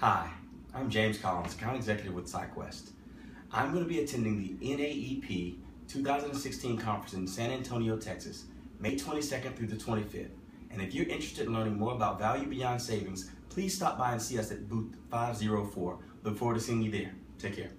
Hi, I'm James Collins, Account Executive with SciQuest. I'm going to be attending the NAEP 2016 conference in San Antonio, Texas, May 22nd through the 25th. And if you're interested in learning more about Value Beyond Savings, please stop by and see us at booth 504. Look forward to seeing you there. Take care.